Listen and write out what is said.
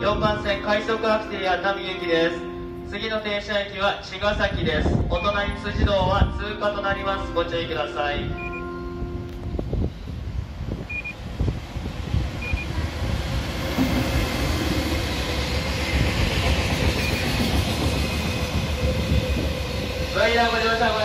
4番線快速アクティや波行きです次の停車駅は茅ヶ崎です。お隣辻堂は通過となります。ご注意ください。それではご乗車ご